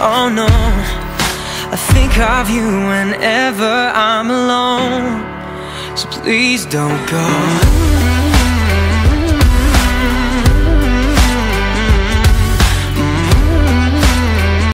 Oh no. I think of you whenever I'm alone. So please don't go.